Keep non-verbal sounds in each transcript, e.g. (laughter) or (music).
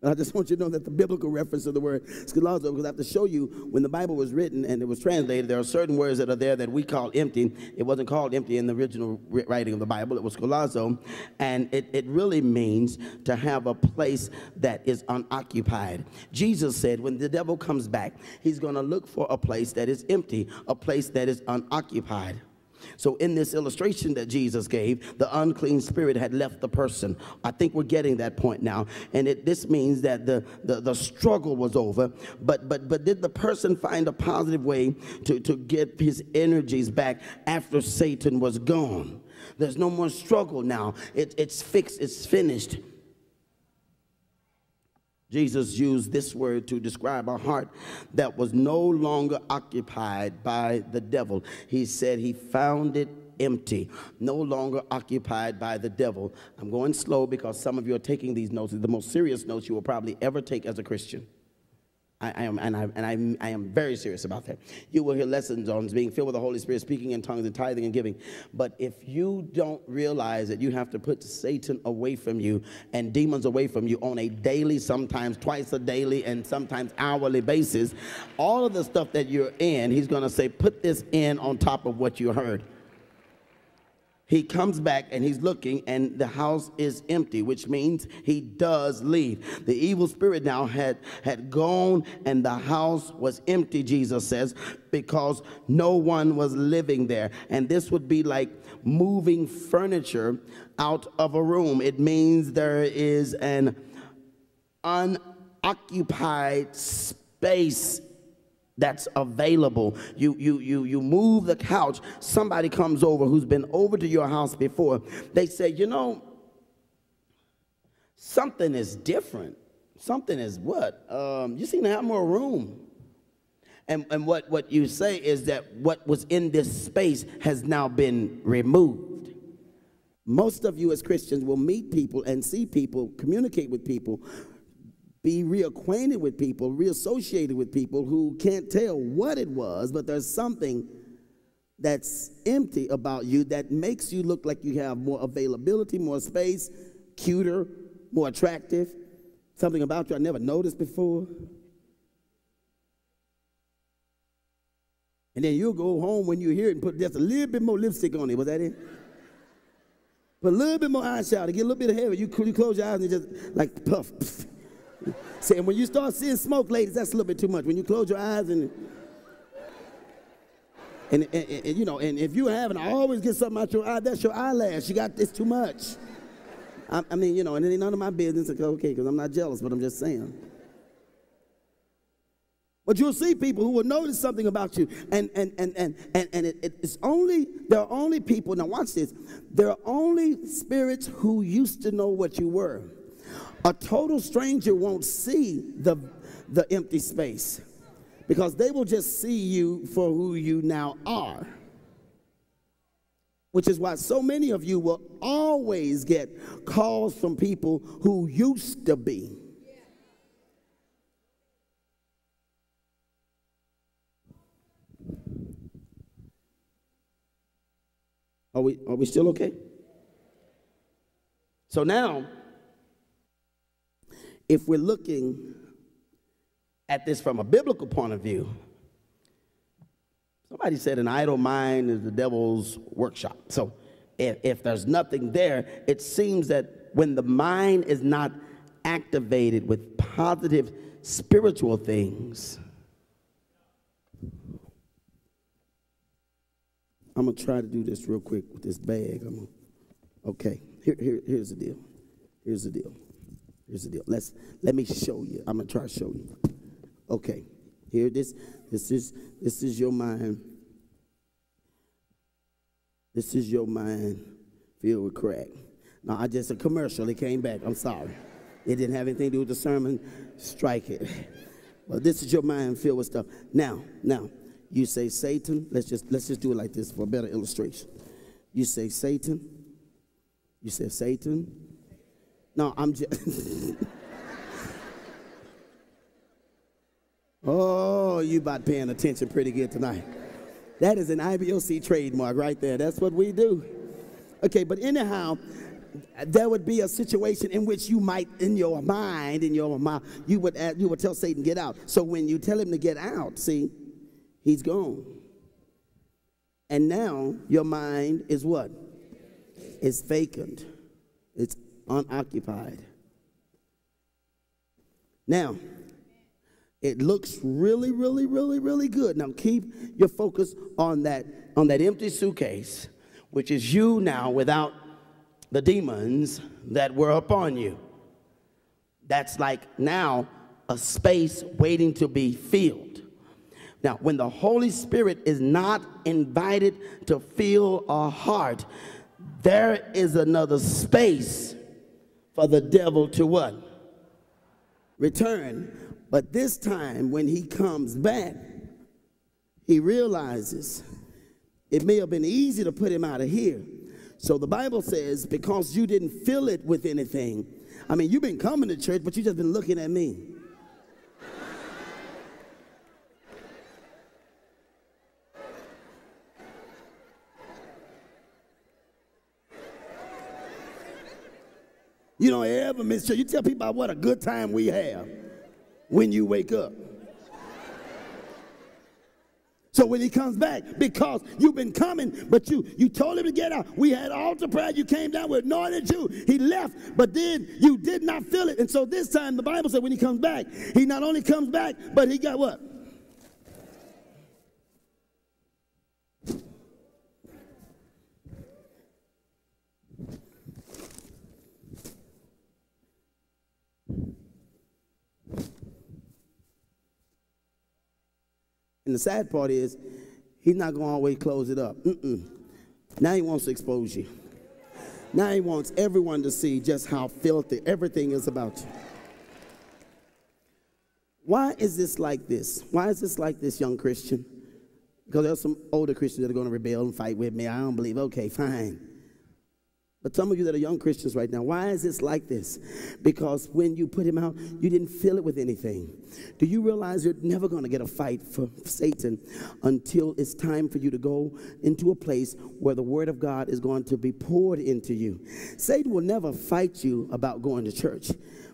I just want you to know that the biblical reference of the word skolazo, because I have to show you when the Bible was written and it was translated, there are certain words that are there that we call empty. It wasn't called empty in the original writing of the Bible, it was skolazo. And it, it really means to have a place that is unoccupied. Jesus said when the devil comes back, he's going to look for a place that is empty, a place that is unoccupied. So, in this illustration that Jesus gave, the unclean spirit had left the person. I think we're getting that point now. And it, this means that the, the, the struggle was over. But, but, but did the person find a positive way to, to get his energies back after Satan was gone? There's no more struggle now. It, it's fixed, it's finished. Jesus used this word to describe a heart that was no longer occupied by the devil. He said he found it empty, no longer occupied by the devil. I'm going slow because some of you are taking these notes, the most serious notes you will probably ever take as a Christian. I, I, am, and, I, and I, I am very serious about that. You will hear lessons on being filled with the Holy Spirit, speaking in tongues, and tithing and giving. But if you don't realize that you have to put Satan away from you and demons away from you on a daily, sometimes twice a daily, and sometimes hourly basis, all of the stuff that you're in, he's going to say, put this in on top of what you heard he comes back and he's looking and the house is empty which means he does leave. The evil spirit now had had gone and the house was empty jesus says because no one was living there. And this would be like moving furniture out of a room. It means there is an unoccupied space that's available. You, you, you, you move the couch, somebody comes over who's been over to your house before. They say, you know, something is different. Something is what? Um, you seem to have more room. And, and what, what you say is that what was in this space has now been removed. Most of you as Christians will meet people and see people, communicate with people be reacquainted with people, reassociated with people who can't tell what it was, but there's something that's empty about you that makes you look like you have more availability, more space, cuter, more attractive. Something about you I never noticed before. And then you'll go home when you hear it and put just a little bit more lipstick on it. Was that it? Put a little bit more eyeshadow, get a little bit of hair. You, you close your eyes and just like puff. puff. See, and when you start seeing smoke, ladies, that's a little bit too much. When you close your eyes and and, and, and, you know, and if you haven't, I always get something out your eye. That's your eyelash. You got this too much. I, I mean, you know, and it ain't none of my business. Okay, because I'm not jealous, but I'm just saying. But you'll see people who will notice something about you, and and and and and, and it, it's only there are only people. Now watch this. There are only spirits who used to know what you were. A total stranger won't see the, the empty space because they will just see you for who you now are. Which is why so many of you will always get calls from people who used to be. Are we, are we still okay? So now, if we're looking at this from a biblical point of view, somebody said an idle mind is the devil's workshop. So if, if there's nothing there, it seems that when the mind is not activated with positive spiritual things, I'm gonna try to do this real quick with this bag. I'm gonna, okay, here, here, here's the deal. Here's the deal. Here's the deal. Let's let me show you. I'm gonna try to show you. Okay. Here this this is this is your mind. This is your mind filled with crack. Now I just a commercial. It came back. I'm sorry. It didn't have anything to do with the sermon. Strike it. Well, this is your mind filled with stuff. Now, now, you say Satan. Let's just let's just do it like this for a better illustration. You say Satan. You say Satan no, I'm just. (laughs) oh, you about paying attention pretty good tonight. That is an IBOC trademark right there. That's what we do. Okay, but anyhow, there would be a situation in which you might, in your mind, in your mouth, you would you would tell Satan get out. So when you tell him to get out, see, he's gone. And now your mind is what? It's vacant. Unoccupied. Now, it looks really, really, really, really good. Now keep your focus on that, on that empty suitcase, which is you now without the demons that were upon you. That's like now a space waiting to be filled. Now, when the Holy Spirit is not invited to fill our heart, there is another space for the devil to what? Return. But this time, when he comes back, he realizes it may have been easy to put him out of here. So the Bible says, because you didn't fill it with anything. I mean, you've been coming to church, but you've just been looking at me. You don't ever miss church. You tell people about what a good time we have when you wake up. So when he comes back, because you've been coming, but you you told him to get out. We had altar prayer. You came down, we anointed you. He left, but then you did not feel it. And so this time the Bible said when he comes back, he not only comes back, but he got what? And the sad part is, he's not going to always close it up. Mm-mm. Now he wants to expose you. Now he wants everyone to see just how filthy everything is about you. Why is this like this? Why is this like this, young Christian? Because there's some older Christians that are going to rebel and fight with me. I don't believe. Okay, fine. But some of you that are young Christians right now, why is this like this? Because when you put him out, you didn't fill it with anything. Do you realize you're never going to get a fight for Satan until it's time for you to go into a place where the word of God is going to be poured into you? Satan will never fight you about going to church,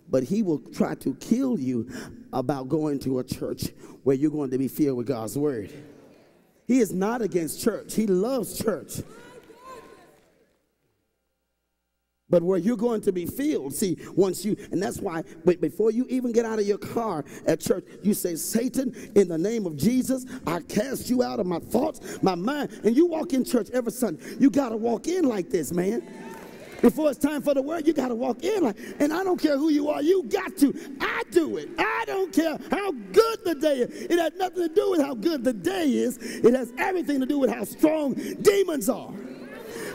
but he will try to kill you about going to a church where you're going to be filled with God's word. He is not against church, he loves church. But where you're going to be filled. See, once you, and that's why, but before you even get out of your car at church, you say, Satan, in the name of Jesus, I cast you out of my thoughts, my mind. And you walk in church every Sunday. You got to walk in like this, man. Before it's time for the word, you got to walk in like, and I don't care who you are, you got to. I do it. I don't care how good the day is. It has nothing to do with how good the day is. It has everything to do with how strong demons are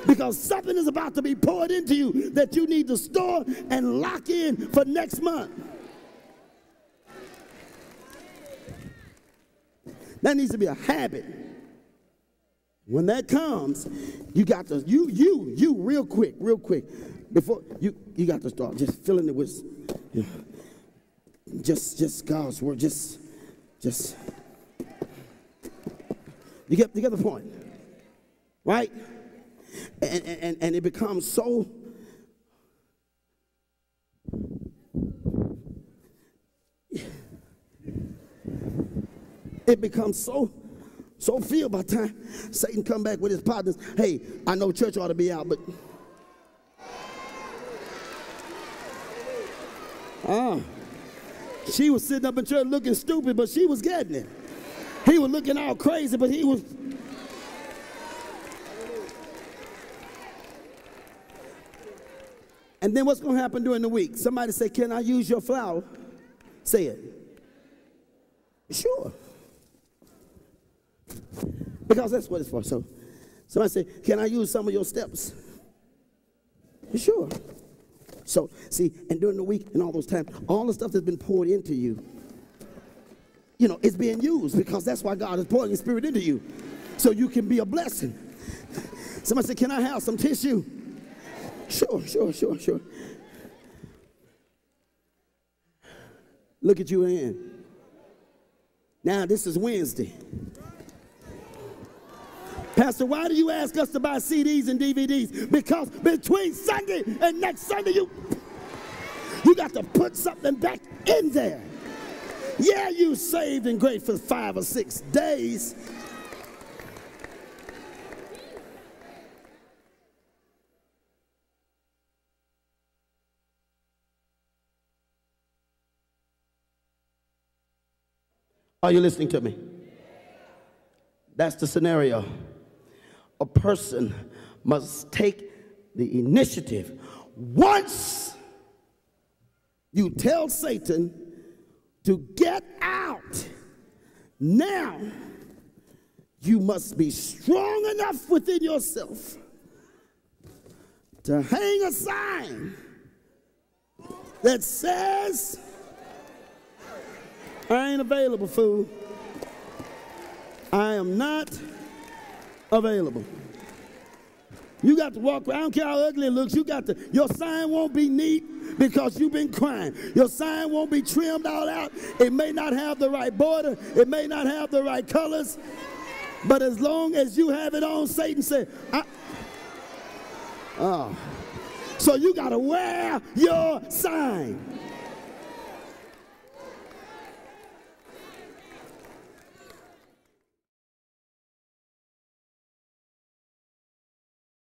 because something is about to be poured into you that you need to store and lock in for next month. That needs to be a habit. When that comes, you got to you you you real quick, real quick. Before you you got to start just filling it with you know, just just God's word, just just you get you get the point. Right? And, and, and it becomes so it becomes so so filled by time Satan come back with his partners. Hey, I know church ought to be out, but ah, she was sitting up in church looking stupid, but she was getting it. He was looking all crazy, but he was And then what's going to happen during the week? Somebody say, Can I use your flour? Say it. Sure. Because that's what it's for. So somebody say, Can I use some of your steps? Sure. So, see, and during the week and all those times, all the stuff that's been poured into you, you know, it's being used because that's why God is pouring His Spirit into you. So you can be a blessing. Somebody say, Can I have some tissue? Sure, sure, sure, sure. Look at you in. Now, this is Wednesday. Pastor, why do you ask us to buy CDs and DVDs? Because between Sunday and next Sunday, you, you got to put something back in there. Yeah, you saved and great for five or six days. Are you listening to me? That's the scenario. A person must take the initiative. Once you tell Satan to get out, now you must be strong enough within yourself to hang a sign that says, I ain't available, fool. I am not available. You got to walk around. I don't care how ugly it looks. You got to, your sign won't be neat because you've been crying. Your sign won't be trimmed all out. It may not have the right border. It may not have the right colors. But as long as you have it on, Satan said, Oh. So you got to wear your sign.